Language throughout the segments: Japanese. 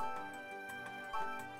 Thank you.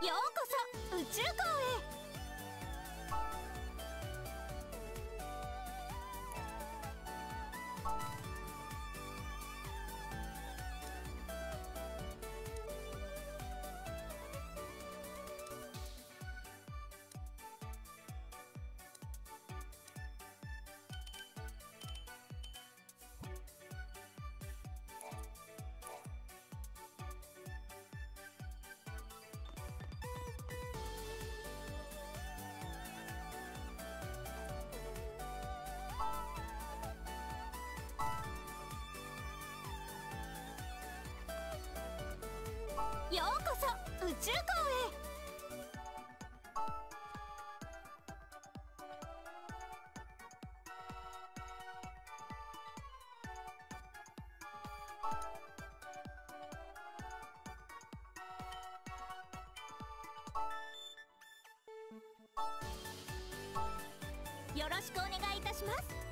ようこそ宇宙港へ。ようこそ宇宙港へ。よろしくお願いいたします。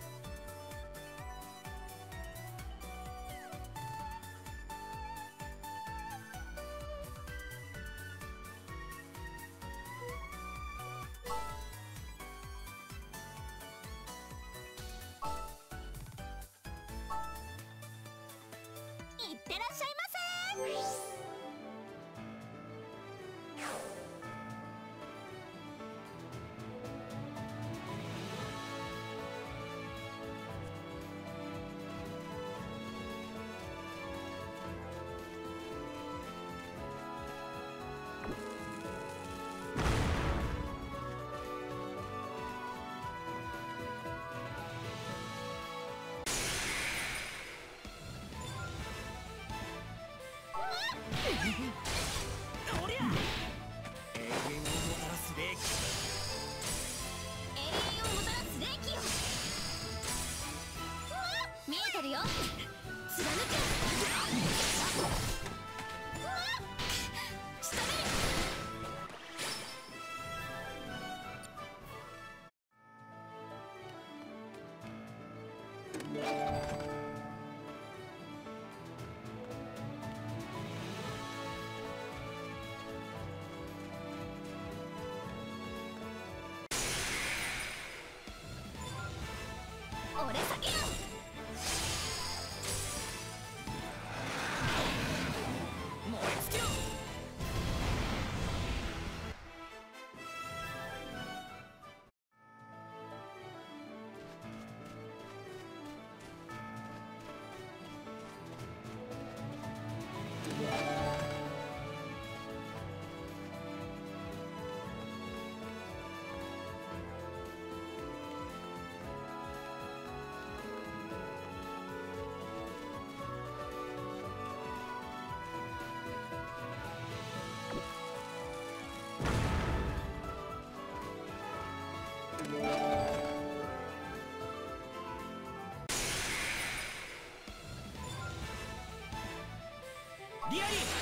見えてるよ。貫け俺先よリアリ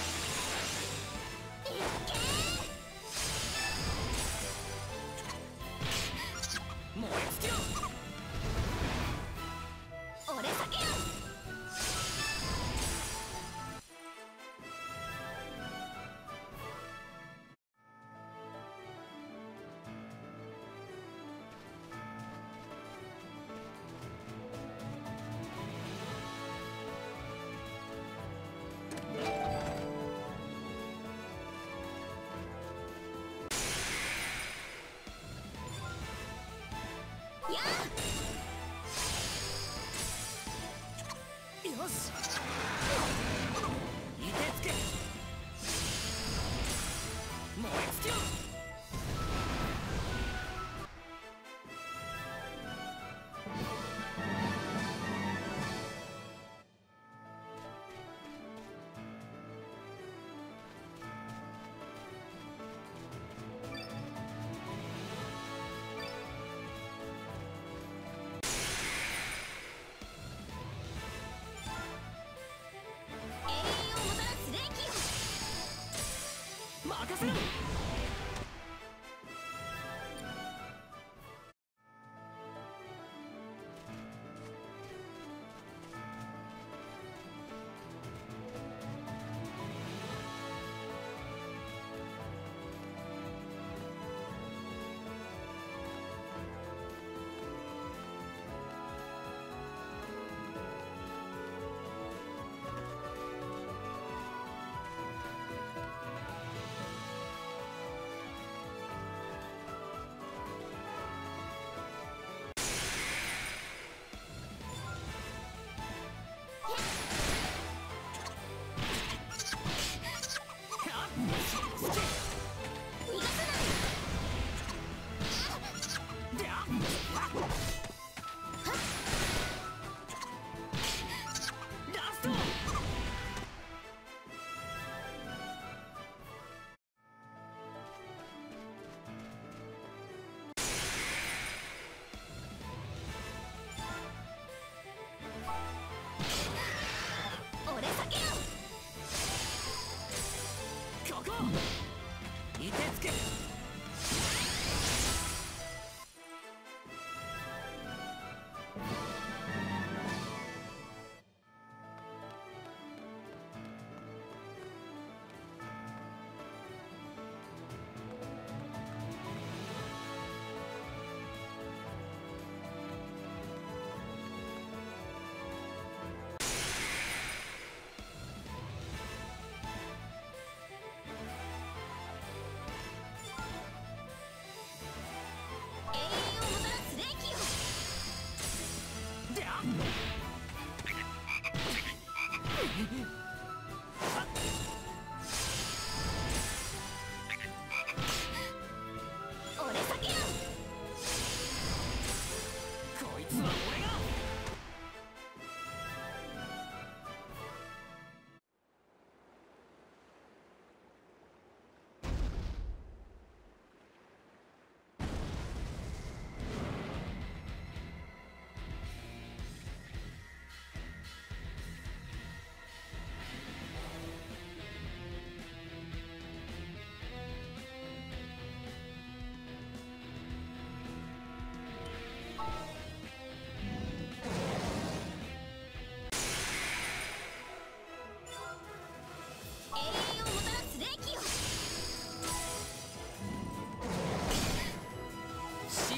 させろ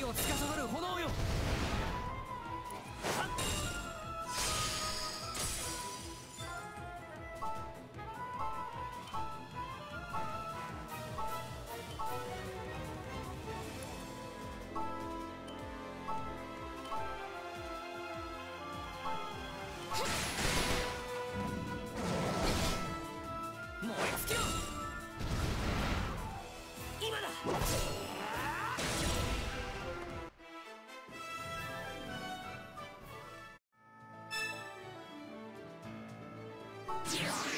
を司る炎よ。燃見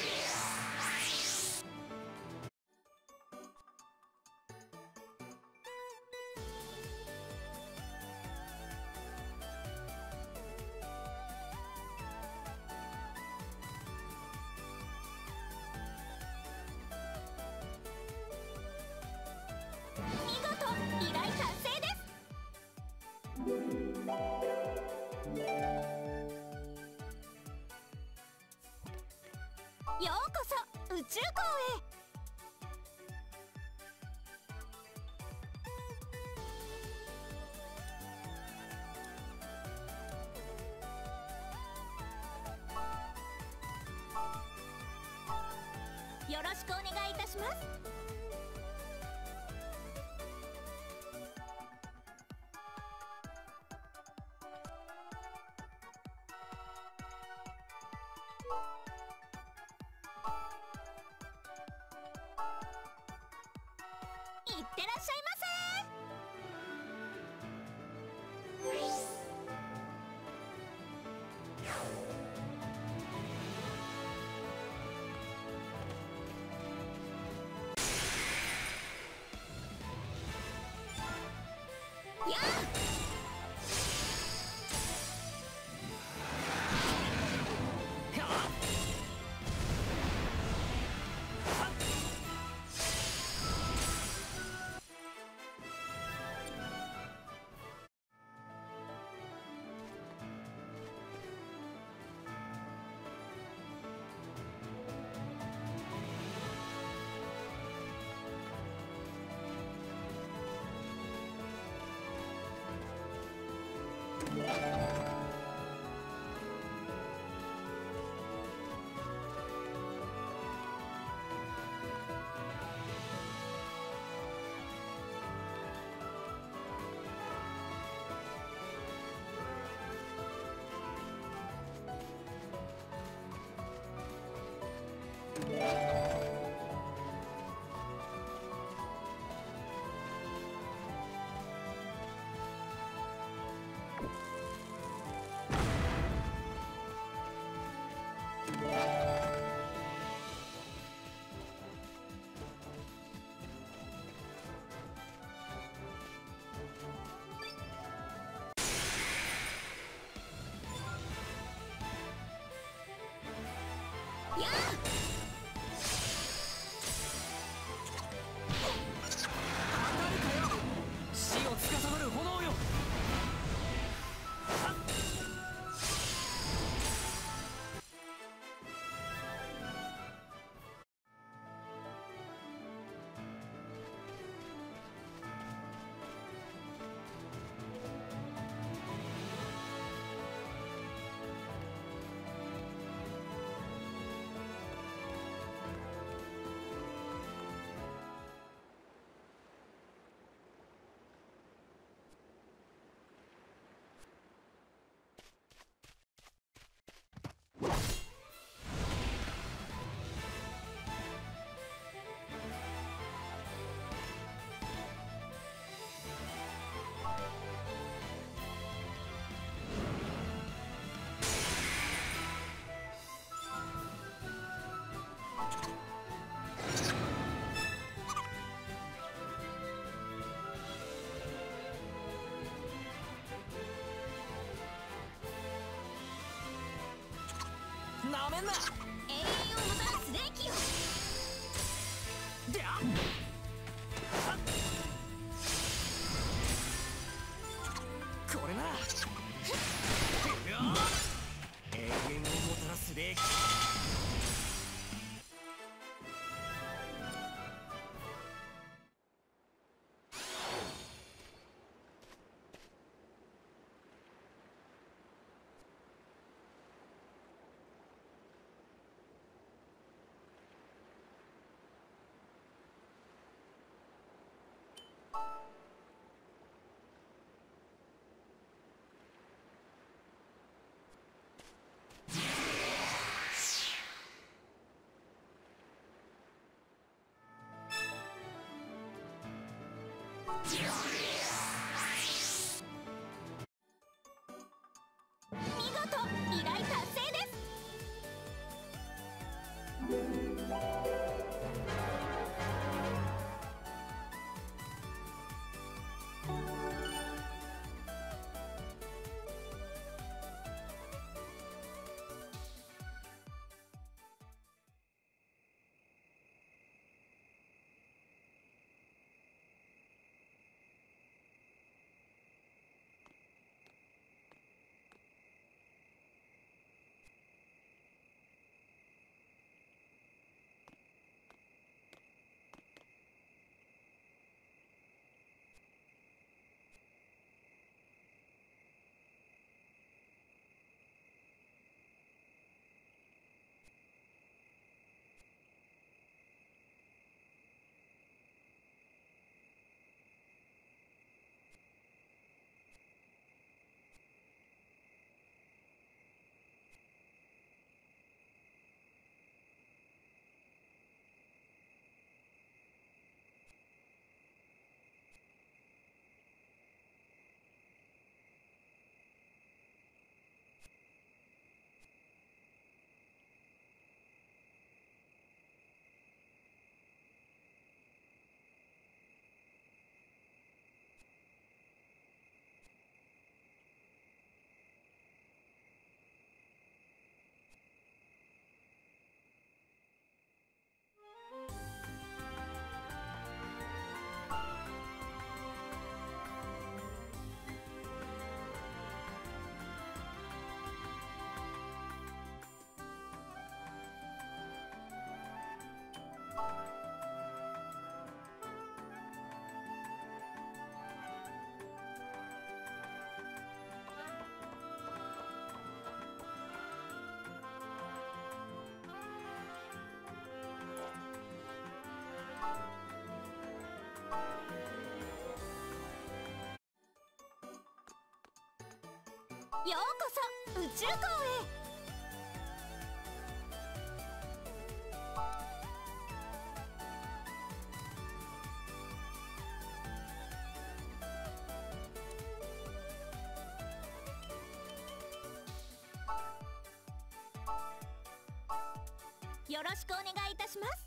宇宙港へ。よろしくお願いいたします。ってらっしゃい Yeah! なめんな。永遠をもたらす霊気よであこれなら永遠をもたらす霊気。Yeah. ようこそ宇宙港へ。よろしくお願いいたします。